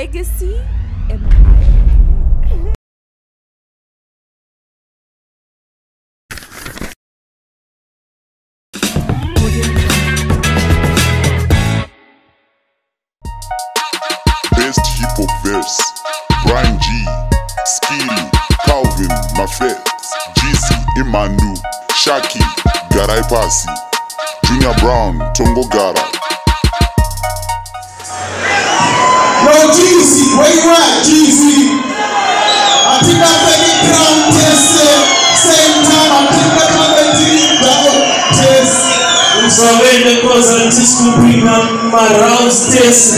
Legacy Empire. Best hip hop verse. Brian G, Skilly, Calvin, Mafet, Jeezy, Imanu, Shaki, Garai Pasi, Junior Brown, Tongo Gara. Yo, Jeezy, where you at, Jeezy? I think I'm taking ground test, same time, I think I'm taking ground test. Msawende koza antiskupiga marounds test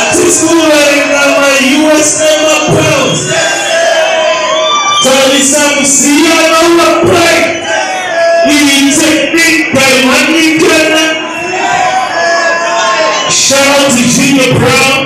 antiskuwaringa ma US nema pounds Talisa msiyana wa play Iyi technique by Money Shout out to Junior Brown